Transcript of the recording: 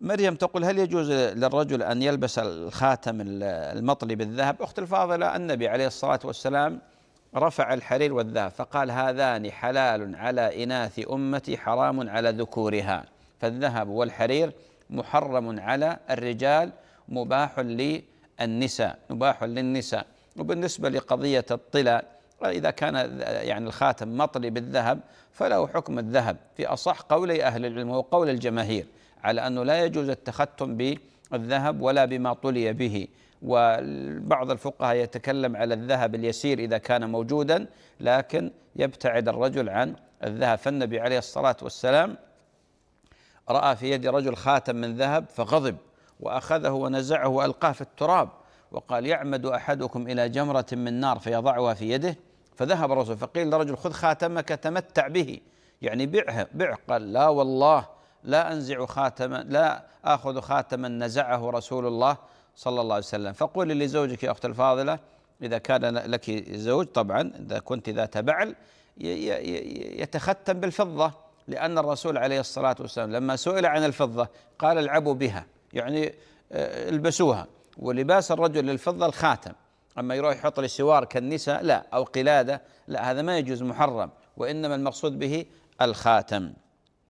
مريم تقول هل يجوز للرجل أن يلبس الخاتم المطلي بالذهب؟ أخت الفاضلة النبي عليه الصلاة والسلام رفع الحرير والذهب فقال هذان حلال على إناث أمتي حرام على ذكورها. فالذهب والحرير محرم على الرجال مباح للنساء مباح للنساء. وبالنسبة لقضية الطلا إذا كان يعني الخاتم مطلي بالذهب فله حكم الذهب. في أصح قولي أهل العلم وقول الجماهير على أنه لا يجوز التختم بالذهب ولا بما طلي به. وبعض الفقهاء يتكلم على الذهب اليسير إذا كان موجودا لكن يبتعد الرجل عن الذهب. فالنبي عليه الصلاة والسلام رأى في يد رجل خاتم من ذهب فغضب وأخذه ونزعه وألقاه في التراب وقال يعمد أحدكم إلى جمرة من نار فيضعها في يده؟ فذهب الرسول فقيل لرجل خذ خاتمك تمتع به. يعني بعه بع قال لا والله لا أنزع خاتما لا آخذ خاتما نزعه رسول الله صلى الله عليه وسلم. فقولي لزوجك يا أخت الفاضلة إذا كان لك زوج طبعا إذا كنت ذات بعل يتختم بالفضة. لأن الرسول عليه الصلاة والسلام لما سئل عن الفضة قال العبوا بها يعني آه، البسوها. ولباس الرجل للفضة الخاتم. أما يروح يحط لي سوار كالنساء لا أو قلادة لا هذا ما يجوز محرم. وإنما المقصود به الخاتم.